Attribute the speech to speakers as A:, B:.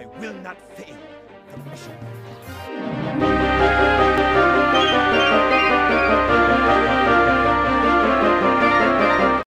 A: I will not fail.